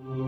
Mm-hmm.